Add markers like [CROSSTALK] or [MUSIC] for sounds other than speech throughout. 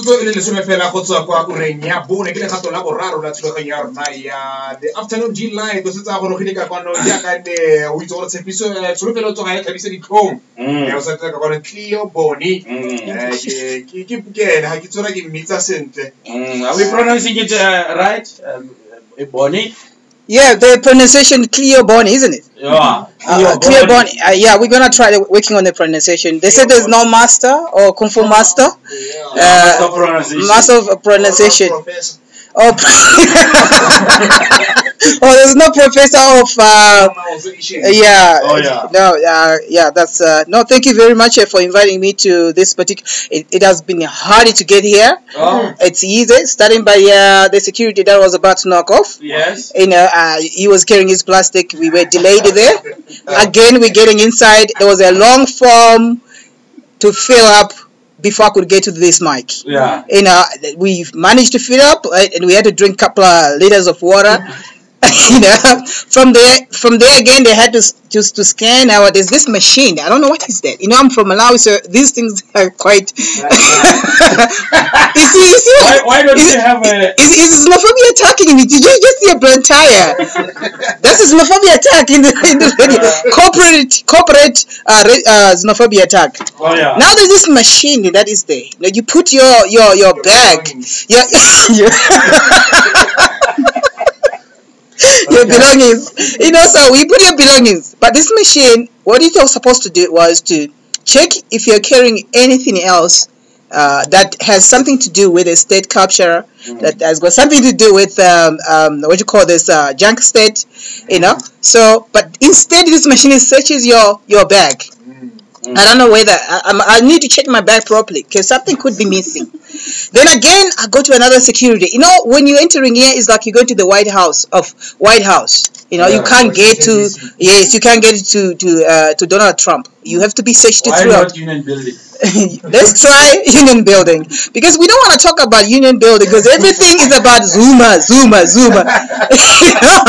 metsotso e le lesome fela go tswa kwa ureng ya bone ke legato la boraro la thulaganyo ya rona ya the afternoon g line go setsa gorogile ka kwano jaaka ne o itse gore tshepiso eh, tsholofelo tsoga ya tlhabise ditlhong. Ya o sa ka kwano cleo bone Eh, ke- ke ke ga ke tsora ke mmitsa sentle. Mm, are we pronouncing it uh, right? Um, uh, Bonnie? Yeah, the pronunciation Cleo Bonny, isn't it? Yeah. Uh, Cleo Bonny. Uh, yeah, we're gonna try the, working on the pronunciation. They said there's no master or kung fu master. Yeah, Uh, master of pronunciation. Master of pronunciation. Oh, [LAUGHS] oh, there's no professor of. Uh, yeah. Oh, yeah. No. Uh, yeah. That's. Uh, no. Thank you very much uh, for inviting me to this particular. It, it has been hard to get here. Oh, It's easy, starting by uh, the security that was about to knock off. yes. You know, uh, he was carrying his plastic. We were delayed there. [LAUGHS] Again, we're getting inside. There was a long form to fill up before I could get to this mic. Yeah. You know, we managed to fill up, uh, and we had to drink a couple of liters of water. [LAUGHS] you know, from there, from there again, they had to just to scan. Now there's this machine. I don't know what is that. You know, I'm from Malawi, so these things [LAUGHS] are quite. [LAUGHS] you see, you see. Why, why don't is, you have a. is, is Islamophobia attacking me? Did you just see a burnt tire? That's Islamophobia attack in the, in the. Corporate, corporate uh, uh, xenophobia attack. Oh, yeah. Now there's this machine that is there. You, know, you put your your your bag, your your, your belongings. You know, so we put your belongings. But this machine, what it was supposed to do was to check if you're carrying anything else uh, that has something to do with a state capture, that has got something to do with um, um, what you call this uh, junk state, you know. So, but instead, this machine searches your your bag. I don't know whether I, I'm- I need to check my bag properly because something could be missing. [LAUGHS] Then again, I go to another security. You know, when you're entering here, it's like you go to the White House of White House. You know, you can't get to yes, you can't get to to uh, to Donald Trump. You have to be searched Why throughout. not Union Building? [LAUGHS] Let's try union building because we don't want to talk about union building because everything is about Zuma, Zuma, Zuma. [LAUGHS] you know,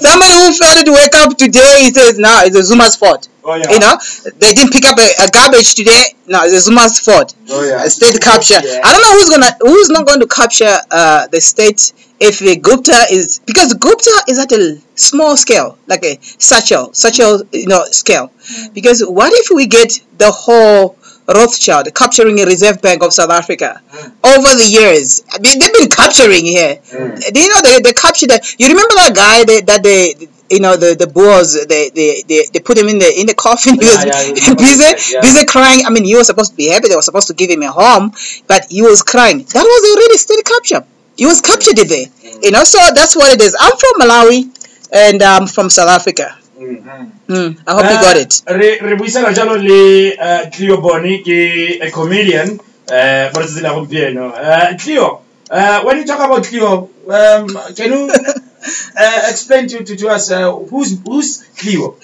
somebody who failed to wake up today, he says, "No, it's a Zuma's fault." Oh, yeah. You know, they didn't pick up a, a garbage today. No, it's a Zuma's fault. Oh, yeah. State capture. Yeah. I don't know who's gonna, who's not going to capture uh, the state if the Gupta is because Gupta is at a small scale, like a satchel, satchel, you know, scale. Because what if we get the whole Rothschild capturing a Reserve Bank of South Africa. Over the years? I mean, they've been capturing here. Do you know they, they captured that? You remember that guy that, that they you know the the Boers they, they they they put him in the in the coffin? [LAUGHS] He was yeah, busy yeah. busy crying. I mean he was supposed to be happy. They were supposed to give him a home but he was crying. That was already state capture. He was captured there. You know so that's what it is. I'm from Malawi and I'm from South Africa mm, I hope you got it re re buisana jalo le uh, Cleo Bonny ke a comedian uh, letsatsing la gompieno uh, Cleo uh, when you talk about Cleo um, can you [LAUGHS] uh, explain to, to, to us uh, who's who's Cleo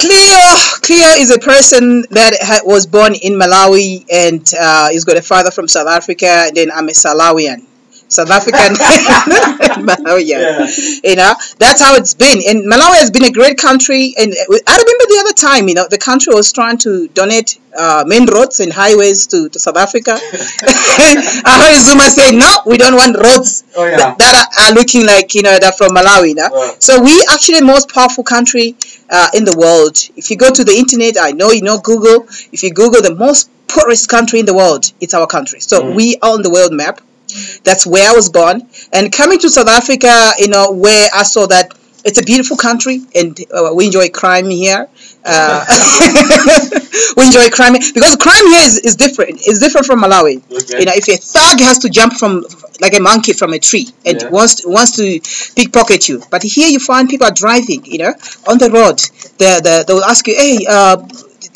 Cleo, Cleo is a person that ha- was born in Malawi and uh, he's got a father from South Africa. And then I'm a Salawian. South African [LAUGHS] [LAUGHS] Malawian. Yeah. You know, that's how it's been. And Malawi has been a great country. And I remember the other time, you know, the country was trying to donate uh, main roads and highways to, to South Africa. [LAUGHS] I heard Zuma say, no, we don't want roads Oh, yeah. that, that are, looking like, you know, they're from Malawi. No? Yeah. So we actually the most powerful country uh, in the world. If you go to the internet, I know you know Google. If you Google the most poorest country in the world, it's our country. So Mm. we are on the world map. That's where I was born. And coming to South Africa, you know, where I saw that it's a beautiful country and uh, we enjoy crime here. Uh, [LAUGHS] we enjoy crime because crime here is, is different. It's different from Malawi. Okay. You know, if a thug has to jump from like a monkey from a tree and Yeah. wants wants to pickpocket you, but here you find people are driving. You know, on the road, the the they'll ask you, hey, uh,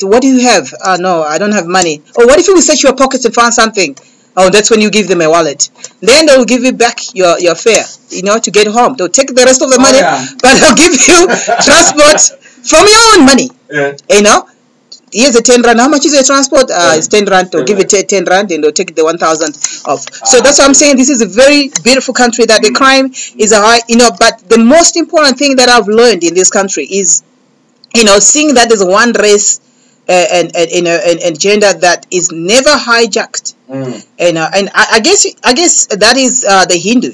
what do you have? Uh, no, I don't have money. Or what if we search your pockets and find something? Oh, that's when you give them a wallet. Then they'll give you back your, your fare, you know, to get home. They'll take the rest of the Oh, money, yeah. [LAUGHS] but they'll give you [LAUGHS] transport from your own money, Yeah. you know. Here's a 10 rand. How much is your transport? Uh, Yeah. it's 10 rand. They'll give you 10 10 rand and they'll take the 1,000 off. So that's what I'm saying. This is a very beautiful country that the crime is a high, you know, but the most important thing that I've learned in this country is, you know, seeing that there's one race and, and, know, and, and gender that is never hijacked Mm. and uh, and I, I guess I guess that is uh, the Hindu.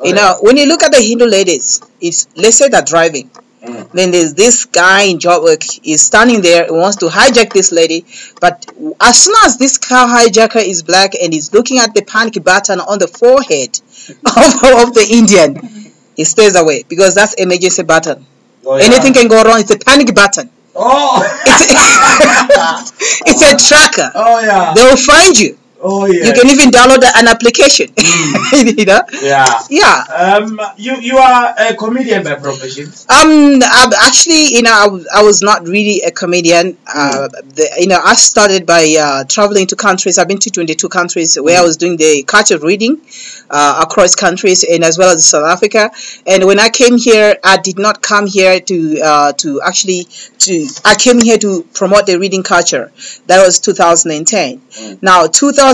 Oh, you know, when you look at the Hindu ladies, it's let's say they're driving. Mm. Then there's this guy in job work. is standing there. He wants to hijack this lady, but as soon as this car hijacker is black and is looking at the panic button on the forehead [LAUGHS] of, of the Indian, he stays away because that's emergency button. Oh, yeah. Anything can go wrong. It's a panic button. Oh. It's [LAUGHS] a, it's a tracker. oh yeah. They will find you. Oh yeah. You can even download an application. [LAUGHS] you know. Yeah. Yeah. Um. You you are a comedian by profession. Um, I'm actually, you know, I, I was not really a comedian. Uh, the, you know, I started by uh, traveling to countries. I've been to 22 countries where I was doing the culture reading uh, across countries and as well as South Africa. And when I came here, I did not come here to uh, to actually to. I came here to promote the reading culture. That was 2010. Now,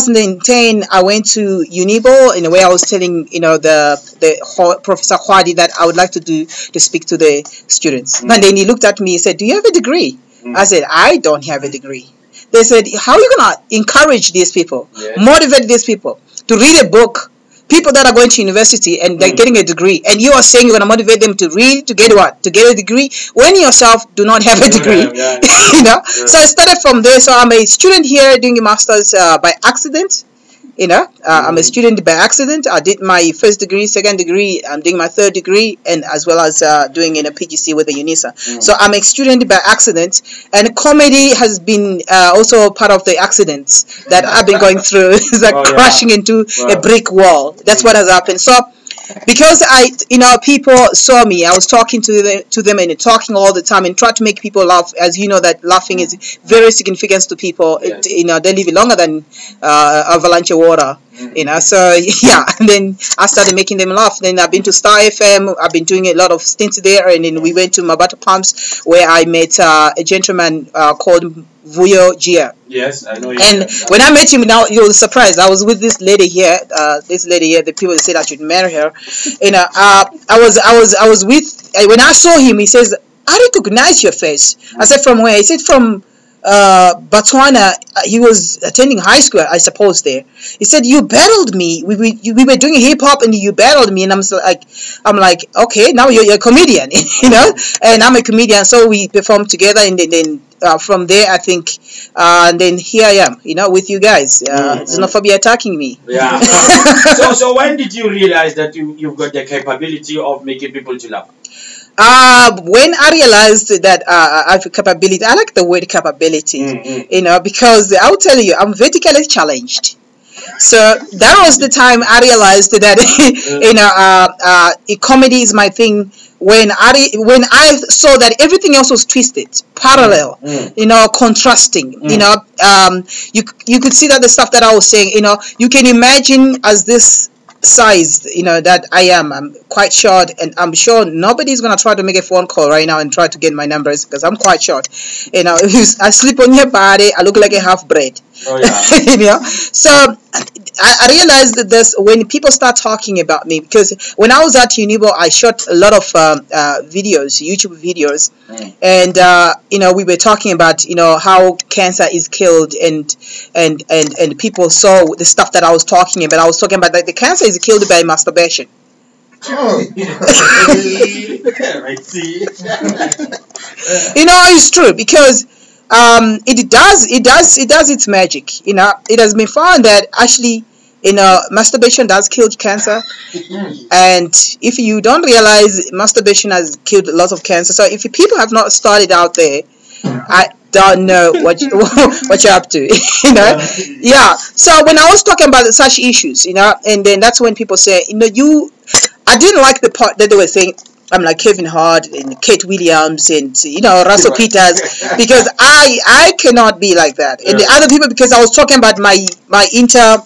2010, I went to Unibo in a way I was telling you know the the Professor Hwadi that I would like to do to speak to the students. Mm. And then he looked at me and said, "Do you have a degree?" Mm. I said, "I don't have a degree." They said, "How are you gonna encourage these people, Yes. motivate these people to read a book?" People that are going to university and they're getting a degree, and you are saying you're gonna motivate them to read to get what? To get a degree when you yourself do not have a degree. [LAUGHS] yeah, you know. So I started from there. So I'm a student here doing a master's uh, by accident. You know, uh, I'm a student by accident. I did my first degree, second degree. I'm doing my third degree, and as well as uh, doing in a PGC with the UNISA. So I'm a student by accident, and comedy has been uh, also part of the accidents that I've been going through. [LAUGHS] it's like Oh, yeah. crashing into Wow. a brick wall. That's what has happened. So because I, you know, people saw me. I was talking to them, to them and talking all the time and try to make people laugh. As you know, that laughing is very significant to people. It, Yes. you know, they live longer than uh, avalanche water. You know, so [LAUGHS] yeah. And then I started making them laugh. Then I've been to Star FM. I've been doing a lot of stints there, and then we went to Mmabatho Palms where I met uh, a gentleman uh, called Vuyo Jia. Yes, I know. you. And when I met him, now you're surprised. I was with this lady here. Uh, this lady here. The people said I should marry her. You know, uh, I was, I was, I was with. Uh, when I saw him, he says, "I recognize your face." I said, "From where?" He said, "From." Uh, Botswana, uh, he was attending high school, I suppose. There, he said, "You battled me. We, we, we were doing hip hop, and you battled me." And I'm like, I'm like, okay, now you're, you're a comedian, [LAUGHS] you know, and I'm a comedian, so we performed together, and then, then uh, from there, I think, uh, and then here I am, you know, with you guys. Uh, Mhm. Xenophobia attacking me. Yeah. [LAUGHS] so so when did you realize that you you've got the capability of making people to laugh? Uh, when I realized that uh, I have a capability, I like the word capability, Mm-hmm. you know, because I'll tell you, I'm vertically challenged. So that was the time I realized that, [LAUGHS] you know, uh, uh, comedy is my thing. When I when I saw that everything else was twisted, parallel, Mm. you know, contrasting, you Mm. know, um, you you could see that the stuff that I was saying, you know, you can imagine as this size, you know, that I am. I'm quite short, and I'm sure nobody's gonna try to make a phone call right now and try to get my numbers because I'm quite short. You know, [LAUGHS] I sleep on your body, I look like a half breed. Oh yeah. [LAUGHS] you know, so I, I realized that this when people start talking about me because when I was at Unibo, I shot a lot of um, uh, videos, YouTube videos, Mm. and uh, you know we were talking about you know how cancer is killed and and and and people saw the stuff that I was talking about. I was talking about that the cancer is killed by masturbation. [LAUGHS] Oh. See. you know it's true because um, it does it does it does its magic you know. It has been found that actually you know masturbation does kill cancer. And if you don't realize masturbation has killed a lot of cancer so if people have not started out there i don't know what you, [LAUGHS] what you're up to [LAUGHS] you know. Yeah so when i was talking about such issues you know and then that's when people say you know you i didn't like the part that they were saying I'm like Kevin Hart and Katt Williams and you know Russell Right. Peters [LAUGHS] because I I cannot be like that and the other people because I was talking about my my inter